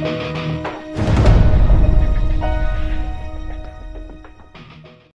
Música